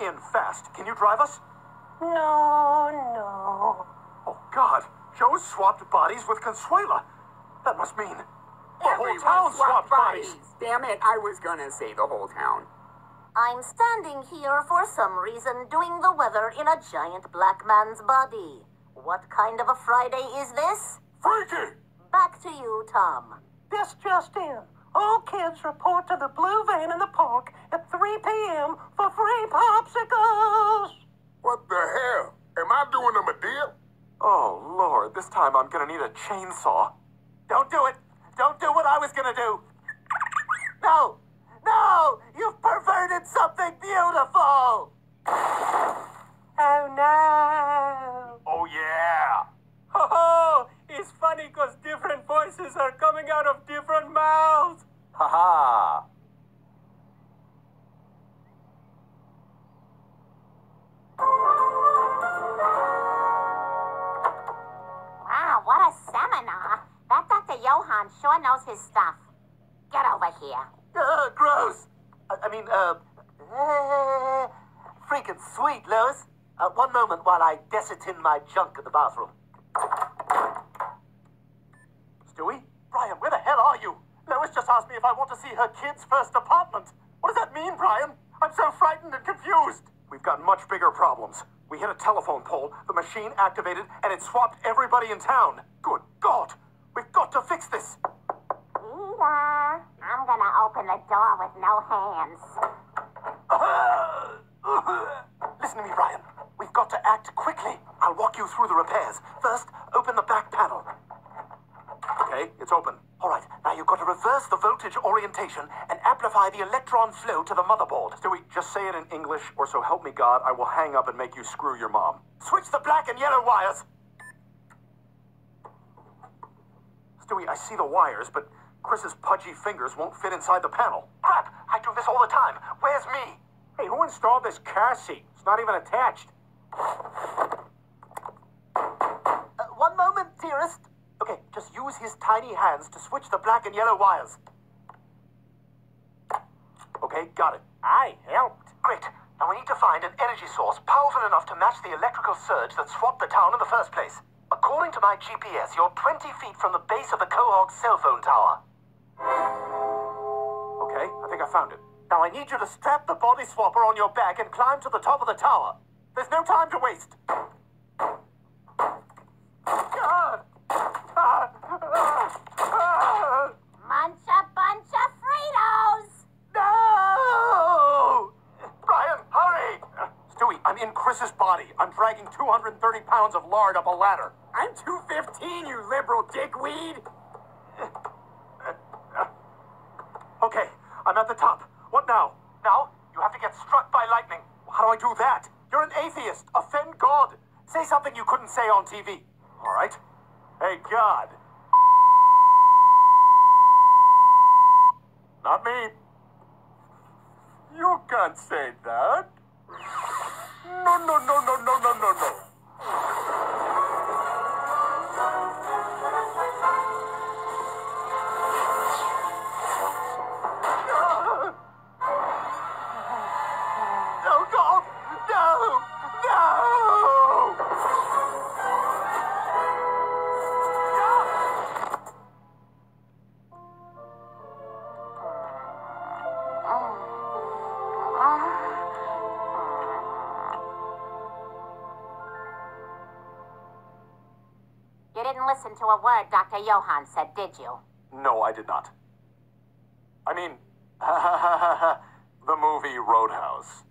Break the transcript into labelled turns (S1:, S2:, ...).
S1: in fast. Can you drive us?
S2: No, no.
S1: Oh, God. Joe swapped bodies with Consuela. That must mean the whole town swapped bodies.
S3: Damn it, I was gonna say the whole town.
S4: I'm standing here for some reason doing the weather in a giant black man's body. What kind of a Friday is this?
S1: Freaky!
S4: Back to you, Tom.
S2: This just in. All kids report to the blue van in the park at 3 p.m. for free popsicles.
S5: What the hell? Am I doing them a deal?
S1: Oh, Lord. This time I'm gonna need a chainsaw. Don't do it. Don't do what I was gonna do. No! No! You've perverted something beautiful!
S2: Oh no.
S1: Oh, yeah!
S2: Oh, it's funny because different voices are coming
S4: Sure knows his stuff. Get over here.
S1: Uh, gross! I, I mean, uh, eh, freaking sweet, Lois. Uh, one moment while I desitin my junk in the bathroom. Stewie? Brian, where the hell are you? Lois just asked me if I want to see her kid's first apartment. What does that mean, Brian? I'm so frightened and confused. We've got much bigger problems. We hit a telephone pole, the machine activated, and it swapped everybody in town. Good God! We've got to fix this.
S4: I'm gonna open the door with no hands.
S1: Listen to me, Brian. We've got to act quickly. I'll walk you through the repairs. First, open the back panel. Okay, it's open. All right, now you've got to reverse the voltage orientation and amplify the electron flow to the motherboard. Stewie, just say it in English, or so help me God, I will hang up and make you screw your mom. Switch the black and yellow wires. Stewie, I see the wires, but Chris's pudgy fingers won't fit inside the panel. Crap, I do this all the time. Where's me? Hey, who installed this car seat? It's not even attached. Uh, one moment, dearest. Okay, just use his tiny hands to switch the black and yellow wires. Okay, got it. I helped. Great. Now we need to find an energy source powerful enough to match the electrical surge that swapped the town in the first place. According to my GPS, you're 20 feet from the base of the Quahog cell phone tower. Okay, I think I found it. Now I need you to strap the body swapper on your back and climb to the top of the tower. There's no time to waste. God! Ah! Ah! Ah!
S4: Munch a bunch of Fritos!
S1: No! Brian, hurry! Stewie, I'm in Chris's body. I'm dragging 230 pounds of lard up a ladder.
S3: I'm 215, you liberal dickweed.
S1: Okay, I'm at the top. What now? Now, you have to get struck by lightning. How do I do that? You're an atheist. Offend God. Say something you couldn't say on TV. All right? Hey, God. Not me. You can't say that. No, no, no, no, no, no, no,
S4: listen to a word Dr. Johann said, did you?
S1: No, I did not. I mean, the movie Roadhouse.